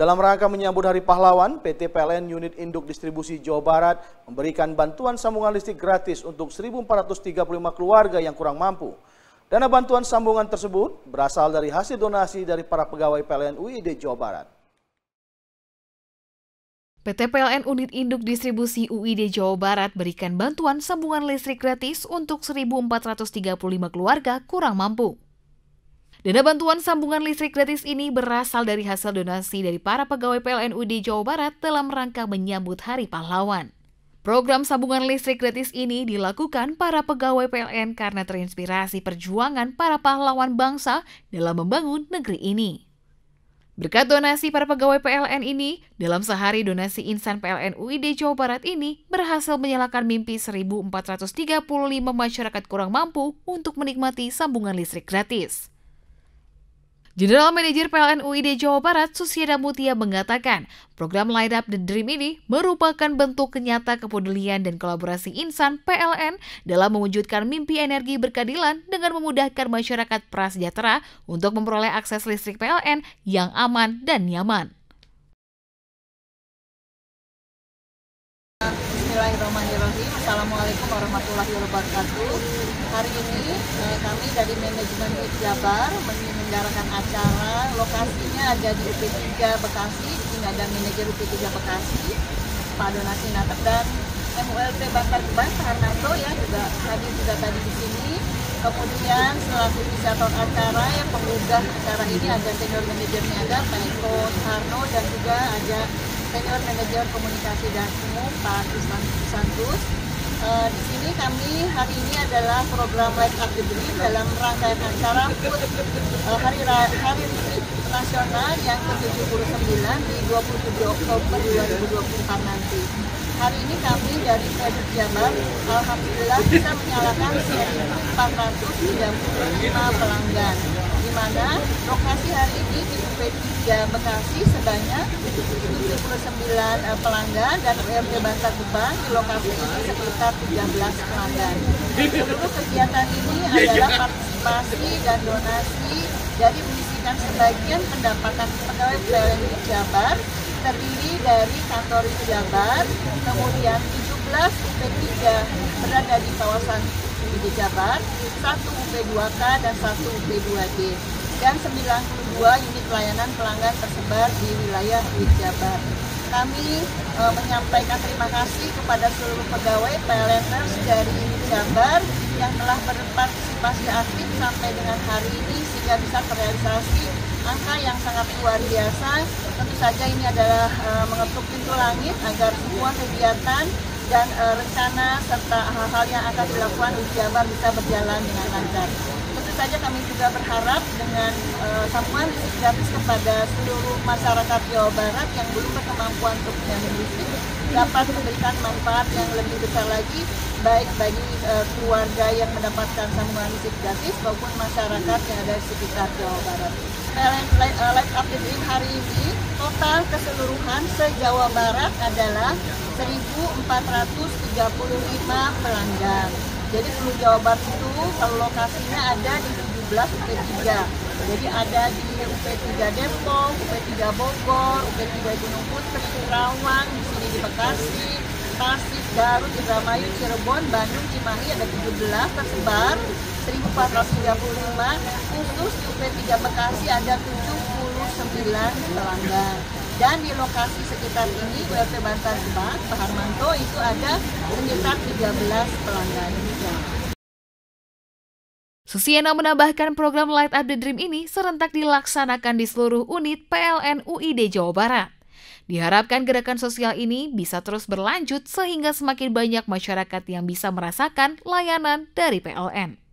Dalam rangka menyambut Hari Pahlawan, PT PLN Unit Induk Distribusi Jawa Barat memberikan bantuan sambungan listrik gratis untuk 1.435 keluarga yang kurang mampu. Dana bantuan sambungan tersebut berasal dari hasil donasi dari para pegawai PLN UID Jawa Barat. PT PLN Unit Induk Distribusi UID Jawa Barat berikan bantuan sambungan listrik gratis untuk 1.435 keluarga kurang mampu. Dana bantuan sambungan listrik gratis ini berasal dari hasil donasi dari para pegawai PLN UD Jawa Barat dalam rangka menyambut Hari Pahlawan. Program sambungan listrik gratis ini dilakukan para pegawai PLN karena terinspirasi perjuangan para pahlawan bangsa dalam membangun negeri ini. Berkat donasi para pegawai PLN ini, dalam sehari donasi insan PLN UID Jawa Barat ini berhasil menyalakan mimpi 1.435 masyarakat kurang mampu untuk menikmati sambungan listrik gratis. General Manager PLN UID Jawa Barat, Susiada Mutia mengatakan, program Light Up the Dream ini merupakan bentuk kenyata kepedulian dan kolaborasi insan PLN dalam mewujudkan mimpi energi berkeadilan dengan memudahkan masyarakat prasejahtera untuk memperoleh akses listrik PLN yang aman dan nyaman. Bismillahirrahmanirrahim. Assalamualaikum warahmatullahi wabarakatuh. Hari ini eh, kami dari manajemen Jabar menyelenggarakan acara. Lokasinya ada di UP3 Bekasi. Ini ada manajer UP3 Bekasi, Pak Donasi Natak dan MULT Bakar Pak Harnanto ya juga tadi juga tadi di sini. Kemudian selaku inisiator acara yang pengugah acara ini ada senior manajernya ada Pak Eko Harno dan juga ada senior manajer komunikasi dan umum Pak Islam Santus. Uh, di sini kami hari ini adalah program Light Up the Dream dalam rangkaian acara uh, Hari Hari Listrik Nasional yang ke-79 di 27 Oktober 2024 nanti. Hari ini kami dari Kredit Jabar, Alhamdulillah bisa menyalakan 1.435 pelanggan mana lokasi hari ini di UP3 Bekasi sebanyak 79 pelanggan dan UMP Bantar Gebang di lokasi ini sekitar 13 pelanggan. Seluruh kegiatan ini adalah partisipasi dan donasi dari mengisikan sebagian pendapatan pegawai PLN Jabar terdiri dari kantor Jabar, kemudian 17 UP3 berada di kawasan UID Jabar, satu UP2K dan satu UP2D dan 92 unit pelayanan pelanggan tersebar di wilayah UID Jabar. Kami e, menyampaikan terima kasih kepada seluruh pegawai PLNers dari Jabar yang telah berpartisipasi aktif sampai dengan hari ini sehingga bisa terrealisasi angka yang sangat luar biasa. Tentu saja ini adalah e, mengetuk pintu langit agar semua kegiatan dan e, rencana serta hal-hal yang akan dilakukan di Jabar bisa berjalan dengan lancar. Tentu saja kami juga berharap dengan e, sambungan listrik gratis kepada seluruh masyarakat Jawa Barat yang belum berkemampuan untuk menyambung listrik dapat memberikan manfaat yang lebih besar lagi baik bagi e, keluarga yang mendapatkan sambungan listrik gratis maupun masyarakat yang ada di sekitar Jawa Barat. PLN Light, uh, Light Up the Dream hari ini total keseluruhan se-Jawa Barat adalah 1.435 pelanggan. Jadi seluruh Jawa Barat itu kalau lokasinya ada di 17 UP3. Jadi ada di UP3 Depok, UP3 Bogor, UP3 Gunung Putri, Rawang, di sini di Bekasi, Tasik, Garut, Indramayu, Cirebon, Bandung, Cimahi ada 17 tersebar 1435 khusus di UP3 Bekasi ada 79 pelanggan dan di lokasi sekitar ini ULT Bantar Gebang, Pak Harmanto itu ada sekitar 13 pelanggan. Susiana menambahkan program Light Up the Dream ini serentak dilaksanakan di seluruh unit PLN UID Jawa Barat. Diharapkan gerakan sosial ini bisa terus berlanjut sehingga semakin banyak masyarakat yang bisa merasakan layanan dari PLN.